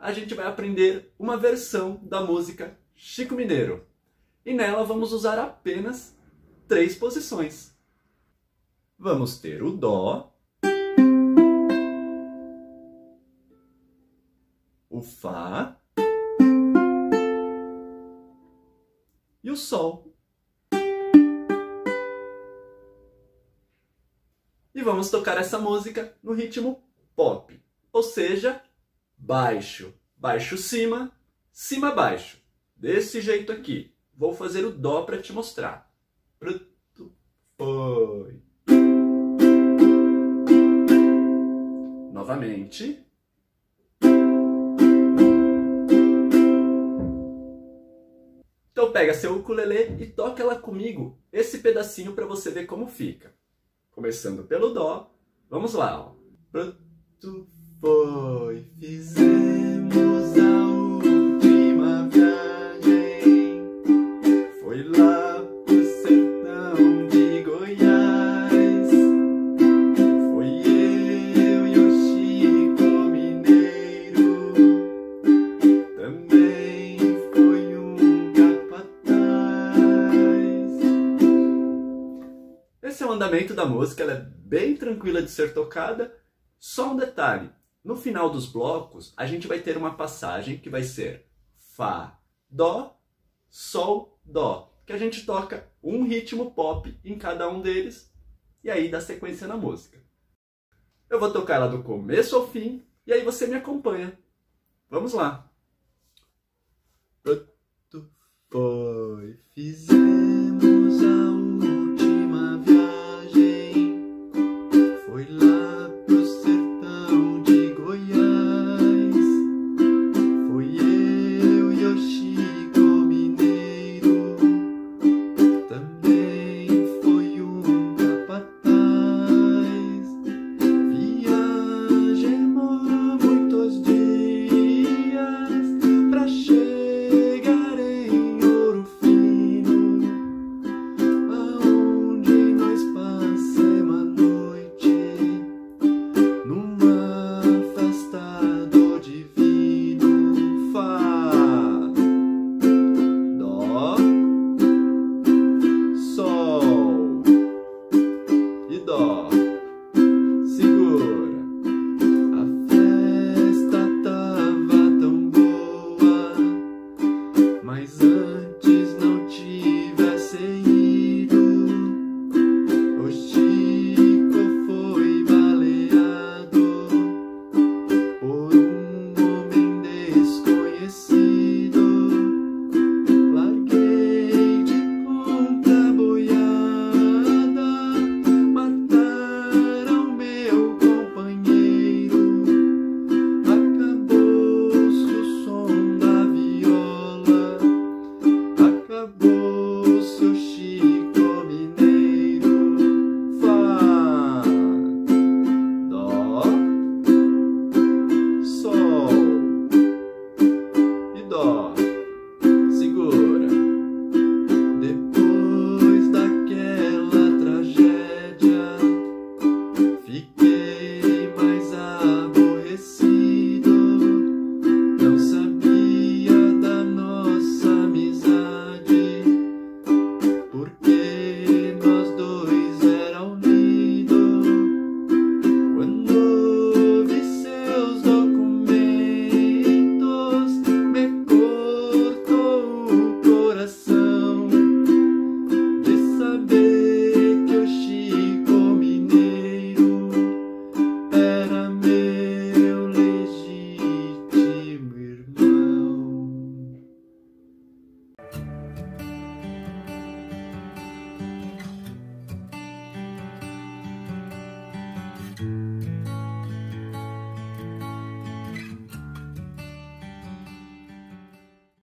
a gente vai aprender uma versão da música Chico Mineiro. E nela vamos usar apenas três posições. Vamos ter o Dó, o Fá e o Sol. E vamos tocar essa música no ritmo pop, ou seja, baixo, baixo, cima, cima, baixo. Desse jeito aqui. Vou fazer o Dó para te mostrar. Pronto, foi. Novamente. Então pega seu ukulele e toca ela comigo, esse pedacinho para você ver como fica. Começando pelo Dó. Vamos lá, ó. Pronto, foi, Esse o andamento da música, ela é bem tranquila de ser tocada. Só um detalhe, no final dos blocos, a gente vai ter uma passagem que vai ser Fá, Dó, Sol, Dó, que a gente toca um ritmo pop em cada um deles e aí dá sequência na música. Eu vou tocar ela do começo ao fim e aí você me acompanha. Vamos lá. Pronto, foi, fizemos